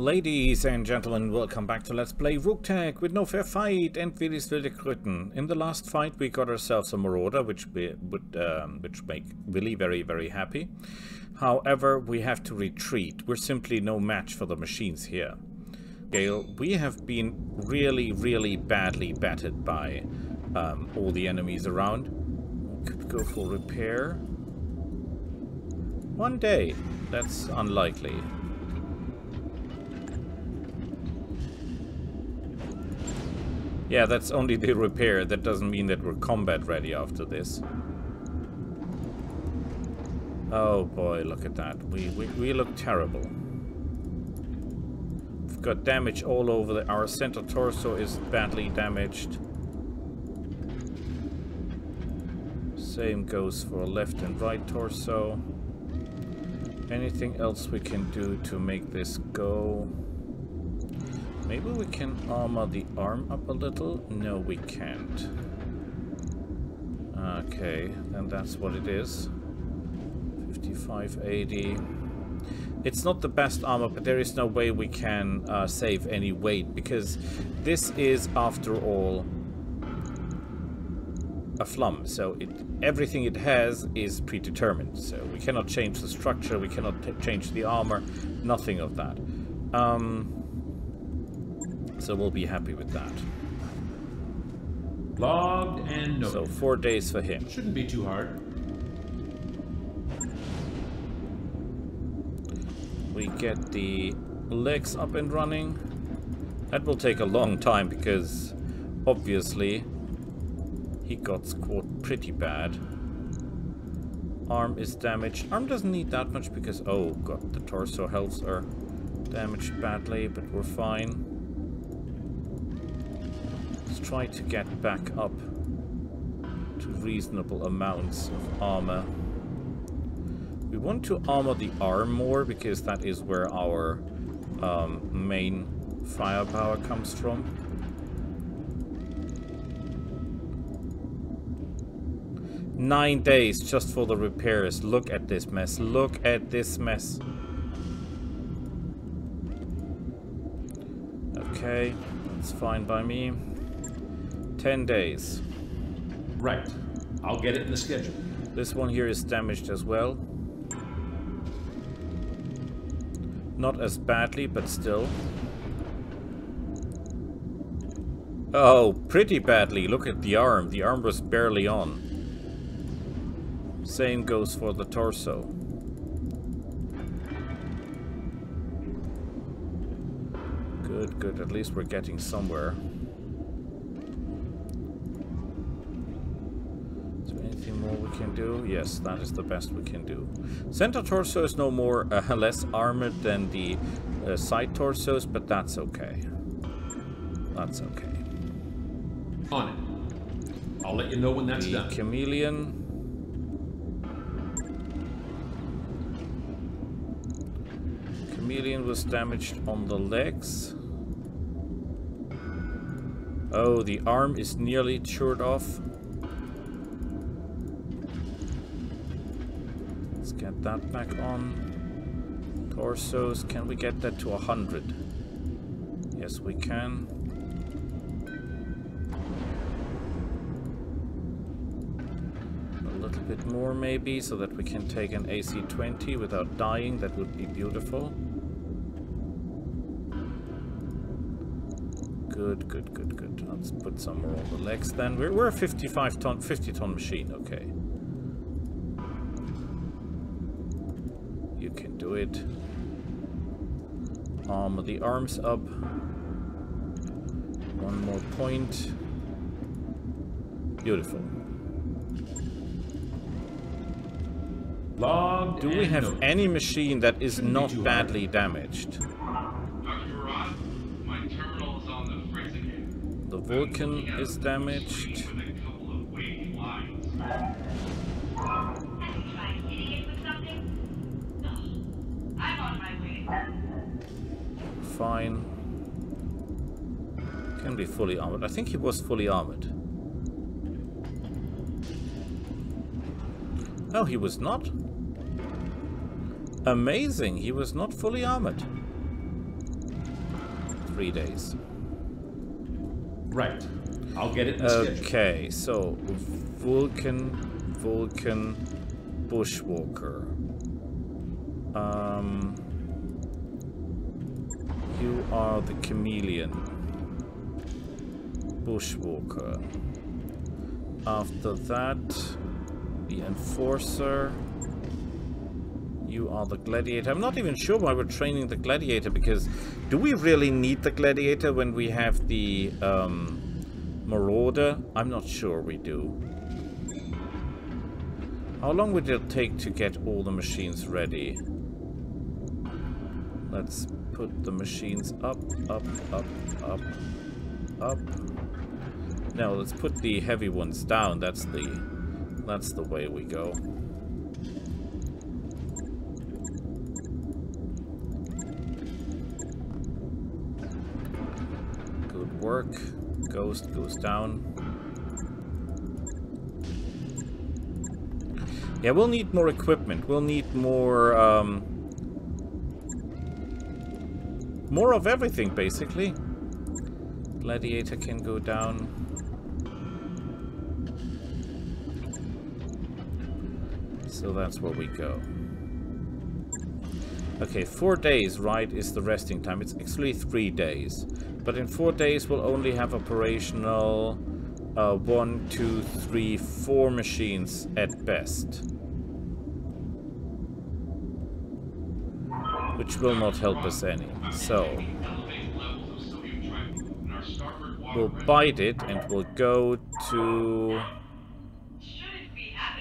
Ladies and gentlemen, welcome back to Let's Play Rook with no fair fight and Willis Wilde Krütten. In the last fight we got ourselves a Marauder, which would um, which make Willy very very happy. However, we have to retreat. We're simply no match for the machines here. Gale, we have been really really badly battered by um, all the enemies around. Could go for repair. One day. That's unlikely. Yeah, that's only the repair. That doesn't mean that we're combat ready after this. Oh boy, look at that. We, we, we look terrible. We've got damage all over. The, our center torso is badly damaged. Same goes for left and right torso. Anything else we can do to make this go? Maybe we can armor the arm up a little? No, we can't. Okay, then that's what it is. 5580. It's not the best armor, but there is no way we can uh, save any weight, because this is, after all, a flum. So it, everything it has is predetermined. So we cannot change the structure, we cannot change the armor, nothing of that. Um, so we'll be happy with that. Logged and noted. So four days for him. Shouldn't be too hard. We get the legs up and running. That will take a long time because obviously he got squat pretty bad. Arm is damaged. Arm doesn't need that much because, oh god, the torso healths are damaged badly, but we're fine try to get back up to reasonable amounts of armor. We want to armor the arm more because that is where our um, main firepower comes from. Nine days just for the repairs. Look at this mess. Look at this mess. Okay, that's fine by me. 10 days. Right. I'll get it in the schedule. This one here is damaged as well. Not as badly, but still. Oh, pretty badly. Look at the arm. The arm was barely on. Same goes for the torso. Good, good. At least we're getting somewhere. Can do? Yes, that is the best we can do. Center torso is no more uh, less armored than the uh, side torsos, but that's okay. That's okay. On it. I'll let you know when that's the done. chameleon. Chameleon was damaged on the legs. Oh, the arm is nearly chewed off. That back on. Torsos, can we get that to 100? Yes, we can. A little bit more maybe, so that we can take an AC-20 without dying. That would be beautiful. Good, good, good, good. Let's put some more on the legs then. We're, we're a 55 ton, 50 ton machine, okay. Do it. Um, the arms up. One more point. Beautiful. Logged do we have any machine that is not badly hard. damaged? The Vulcan is damaged. Fine. Can be fully armored. I think he was fully armored. No, he was not. Amazing, he was not fully armored. three days. Right. I'll get it schedule. Okay, so Vulcan, Vulcan, Bushwacker. Um, you are the chameleon. Bushwacker. After that, the enforcer. You are the gladiator. I'm not even sure why we're training the gladiator because do we really need the gladiator when we have the um, marauder? I'm not sure we do. How long would it take to get all the machines ready? Let's put the machines up, up, up, up, up. Now let's put the heavy ones down. That's the that's the way we go. Good work. Ghost goes down. Yeah, we'll need more equipment. We'll need more, um, more of everything, basically. Gladiator can go down. So that's where we go. Okay, four days, right, is the resting time. It's actually three days. But in four days, we'll only have operational uh, one, two, three, four machines at best. Which will not help us any. So, we'll bite it and we'll go to...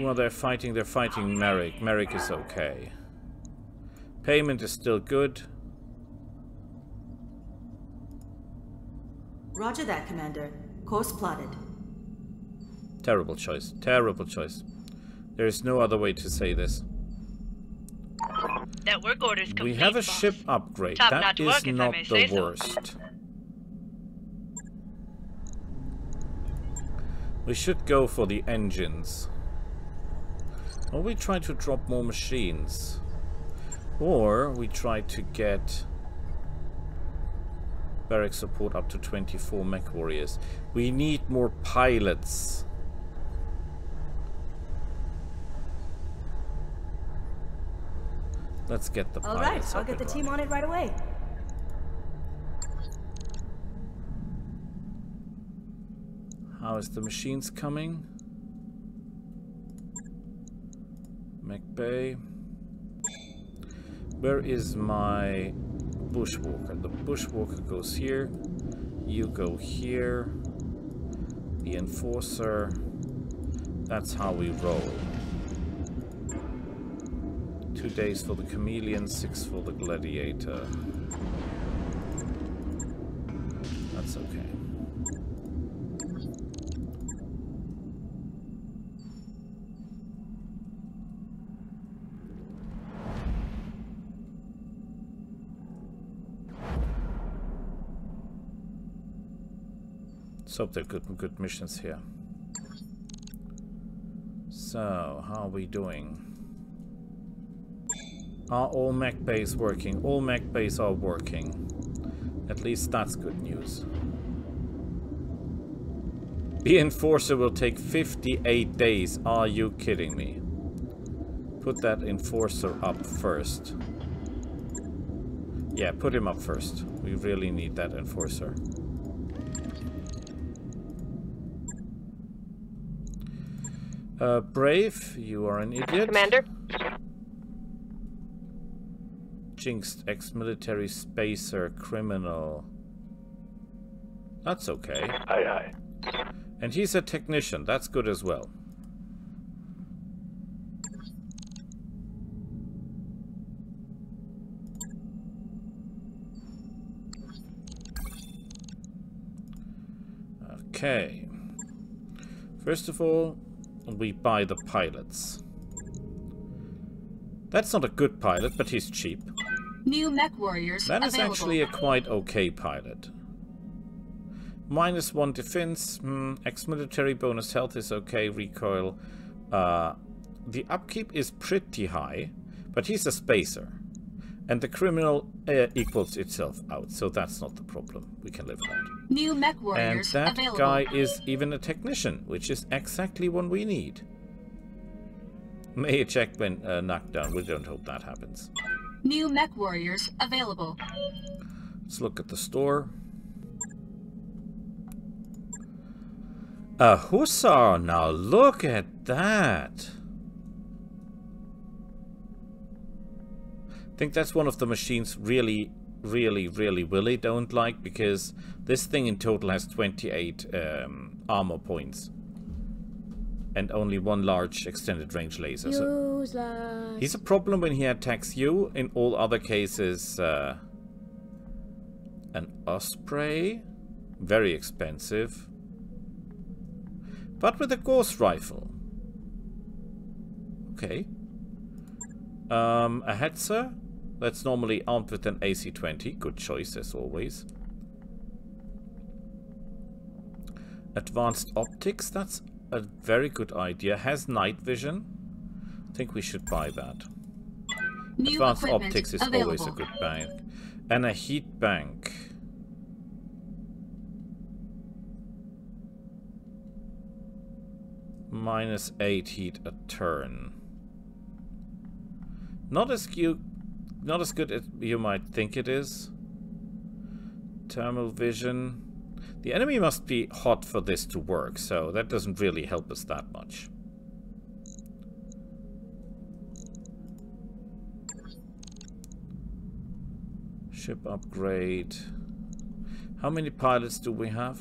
Well, they're fighting, they're fighting Marik. Marik is okay. Payment is still good. Roger that, Commander. Course plotted. Terrible choice. Terrible choice. There is no other way to say this. That work order's complete, We have a boss. ship upgrade. Top-notch That is work, not the so. worst. We should go for the engines. Or we try to drop more machines. Or we try to get barrack support up to 24 mech warriors. We need more pilots. Let's get the All right, I'll get the team on it right away. How is the machines coming? Mech bay. Where is my bushwacker? The bushwacker goes here. You go here. The enforcer. That's how we roll. Two days for the chameleon, six for the gladiator. That's okay. So they're good, good missions here. So, how are we doing? Are all mech bays working? All mech bays are working. At least that's good news. The Enforcer will take 58 days. Are you kidding me? Put that Enforcer up first. Yeah, put him up first. We really need that Enforcer. Uh, Brave, you are an idiot. Commander? Jinxed ex-military spacer criminal. That's okay. Aye, aye. And he's a technician. That's good as well. Okay. First of all, we buy the pilots. That's not a good pilot, but he's cheap. New mech warriors That is available. actually a quite okay pilot. Minus one defense, hmm, ex-military bonus health is okay, recoil. Uh, the upkeep is pretty high, but he's a spacer. And the criminal uh, equals itself out, so that's not the problem. We can live with that. New mech warriors And that available. guy is even a technician, which is exactly what we need. May a check when uh, knocked down. We don't hope that happens. New mech warriors available. Let's look at the store. A hussar! Now look at that! I think that's one of the machines really, really, really, really don't like because this thing in total has 28 um, armor points. And only one large extended range laser. So He's a problem when he attacks you. In all other cases, uh, an Osprey, very expensive, but with a Gauss rifle. Okay. Um, a Hetzer, that's normally armed with an AC-20. Good choice, as always. Advanced optics, that's a very good idea. Has night vision. I think we should buy that. New Advanced optics is available. always a good bank. And a heat bank. Minus 8 heat a turn. Not as you not as good as you might think it is. Thermal vision. The enemy must be hot for this to work, so that doesn't really help us that much. Ship upgrade. How many pilots do we have?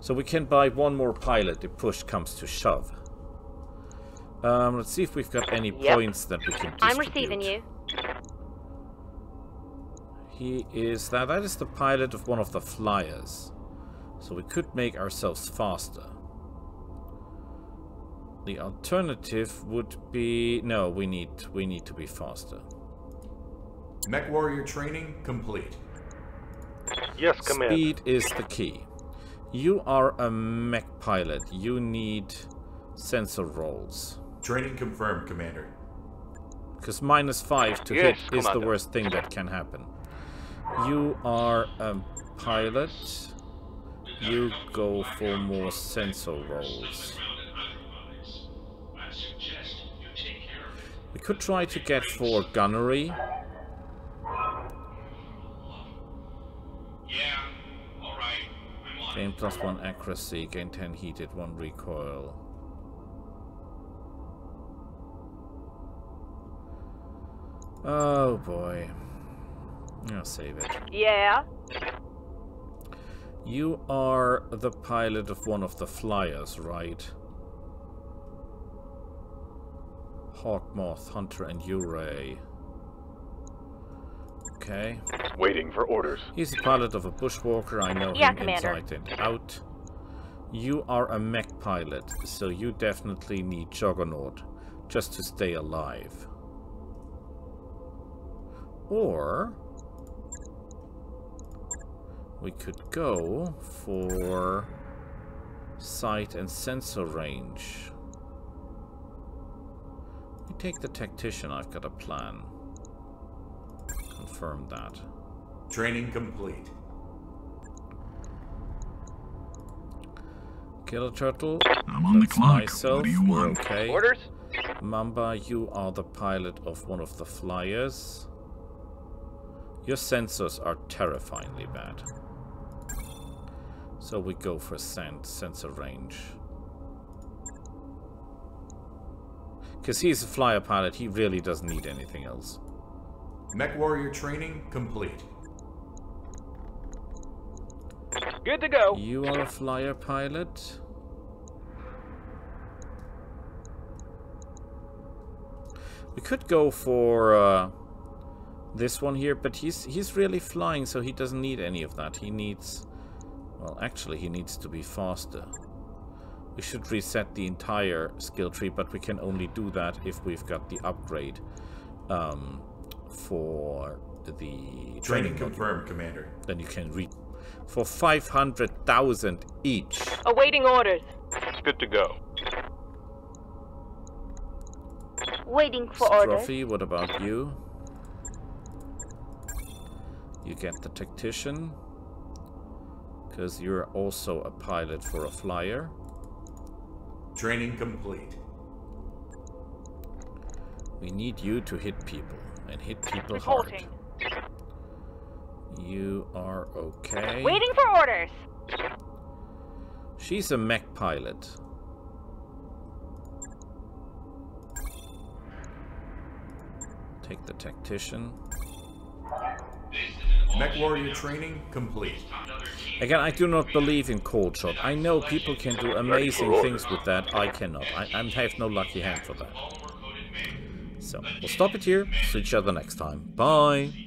So we can buy one more pilot if push comes to shove. Um, let's see if we've got any Yep. points that we can I'm receiving you. He is that that is the pilot of one of the flyers. So we could make ourselves faster. The alternative would be no, we need we need to be faster. Mech warrior training complete. Yes, Commander. Speed is the key. You are a mech pilot. You need sensor rolls. Training confirmed, Commander. Because minus 5 to Yes, hit is the worst thing that can happen. You are a pilot. You go for more sensor rolls. We could try to get for gunnery. Gain plus 1 accuracy, gain 10 heated, 1 recoil. Oh boy. I'll save it. Yeah. You are the pilot of one of the flyers, right? Hawkmoth, Hunter, and Uray. Okay. Waiting for orders. He's a pilot of a bushwacker. I know Yeah, him Commander. inside and out. You are a mech pilot, so you definitely need Juggernaut just to stay alive. Or we could go for sight and sensor range. We take the tactician. I've got a plan. Confirm that. Training complete. Killer Turtle. I'm on the That's clock. Myself. What do you want? Okay. Orders? Mamba, you are the pilot of one of the flyers. Your sensors are terrifyingly bad. So we go for sen sensor range. Because he's a flyer pilot, he really doesn't need anything else. Mech warrior training complete. Good to go. You are a flyer pilot. We could go for uh, this one here, but he's he's really flying, so he doesn't need any of that. He needs, well, actually, he needs to be faster. We should reset the entire skill tree, but we can only do that if we've got the upgrade um, for the Training training module confirmed, Commander. then you can read for 500,000 each. Awaiting orders. Good to go. Waiting for orders. Trophy, what about you? You get the tactician. Because you're also a pilot for a flyer. Training complete. We need you to hit people. And hit people Reporting. hard. You are okay. Waiting for orders. She's a mech pilot. Take the tactician. Mech warrior training complete. Again, I do not believe in cold shot. I know people can do amazing things with that. I cannot. I, I have no lucky hand for that. So, we'll stop it here. See each other next time. Bye.